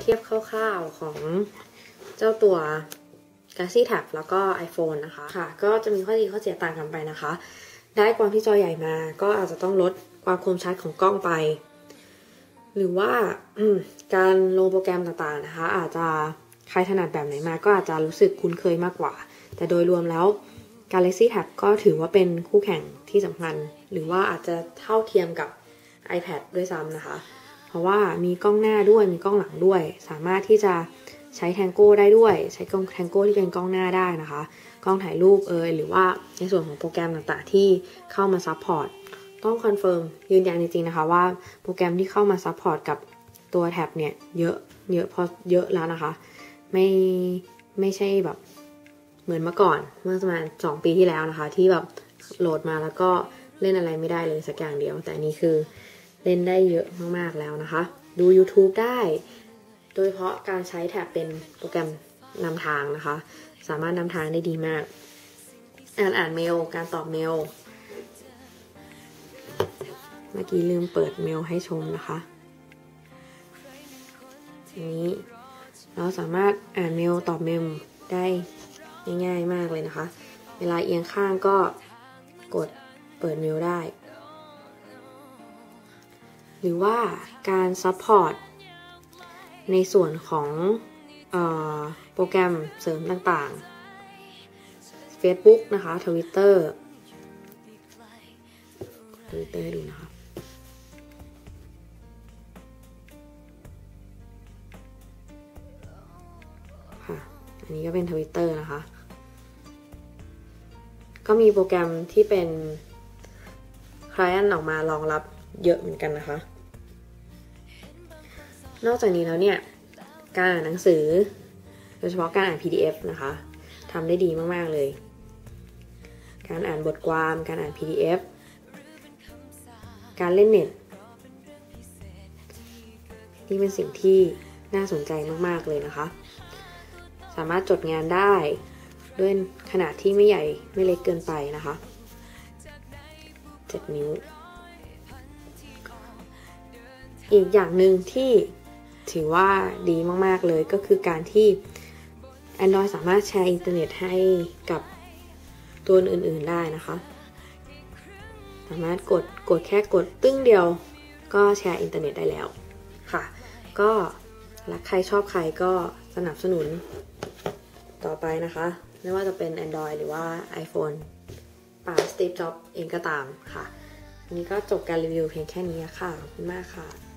เทียบคร่าวๆของเจ้าตัว Galaxy Tab แล้วก็ iPhone นะคะค่ะ ก็จะมีข้อดีข้อเสียต่างกันไปนะคะ ได้ความที่จอใหญ่มาก็อาจจะต้องลดความคมชัดของกล้องไป หรือว่าการลงโปรแกรมต่างๆนะคะ อาจจะใครถนัดแบบไหนมาก็อาจจะรู้สึกคุ้นเคยมากกว่า แต่โดยรวมแล้ว Galaxy Tab ก็ถือว่าเป็นคู่แข่งที่สำคัญ หรือว่าอาจจะเท่าเทียมกับ iPad ด้วยซ้ำนะคะ เพราะว่ามีกล้องหน้าด้วยมีกล้องหลังด้วย สามารถที่จะใช้แทงโก้ได้ด้วย ใช้กล้องแทงโก้ที่เป็นกล้องหน้าได้นะคะ กล้องถ่ายรูปเอยหรือว่าในส่วนของโปรแกรมต่างๆ ที่เข้ามา support ต้อง confirm ยืนยันจริงๆนะคะว่าโปรแกรมที่เข้ามา support กับตัว Tab เนี่ยเยอะเยอะพอเยอะแล้วนะคะ ไม่ไม่ใช่แบบเหมือนเมื่อก่อนเมื่อประมาณสองปีที่แล้วนะคะ ที่แบบโหลดมาแล้วก็เล่นอะไรไม่ได้เลยสักอย่างเดียว แต่นี้คือ เล่นได้เยอะมากๆแล้วนะคะ ดู YouTube ได้ โดยเฉพาะการใช้แท็บเป็นโปรแกรมนำทางนะคะ สามารถนำทางได้ดีมาก อ่านอ่านเมล การตอบเมล เมื่อกี้ลืมเปิดเมลให้ชมนะคะทีนี้เราสามารถอ่านเมลตอบเมลได้ง่ายๆมากเลยนะคะ เวลาเอียงข้างก็กดเปิดเมลได้ หรือว่าการ support ในส่วนของออโปรแกรมเสริมต่างๆ Facebook นะคะ Twitter Twitter ให้ดูนะคะค่ะ อันนี้ก็เป็น Twitter นะคะ ก็มีโปรแกรมที่เป็น Client ออกมารองรับเยอะเหมือนกันนะคะ นอกจากนี้แล้วเนี่ยการอ่านหนังสือ โดยเฉพาะการอ่าน PDF นะคะทำได้ดีมากๆเลย การอ่านบทความการอ่าน PDF การเล่นเน็ตนี่เป็นสิ่งที่น่าสนใจมากๆเลยนะคะ สามารถจดงานได้ด้วยขนาดที่ไม่ใหญ่ไม่เล็กเกินไปนะคะ 7 นิ้ว อีกอย่างหนึ่งที่ ถือว่าดีมาก ๆ เลยก็คือการที่ Android สามารถแชร์อินเทอร์เน็ตให้กับตัวอื่น ๆ ได้นะคะ สามารถกดกดแค่กดตึ้งเดียวก็แชร์อินเทอร์เน็ตได้แล้วค่ะ ก็รักใครชอบใครก็สนับสนุนต่อไปนะคะ ไม่ว่าจะเป็น Android หรือว่า iPhone ป๋า Steve Jobs เองก็ตามค่ะ วันนี้ก็จบการรีวิวเพียงแค่นี้ค่ะ ขอบคุณมากค่ะ